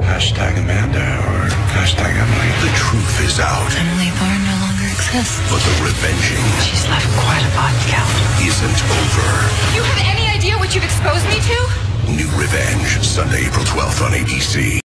Hashtag Amanda or hashtag Emily. The truth is out, Emily Thorne no longer exists. but the revenging She's left quite a body count. isn't over. You have any idea what you've exposed me to? New Revenge, Sunday, April 12th on ABC.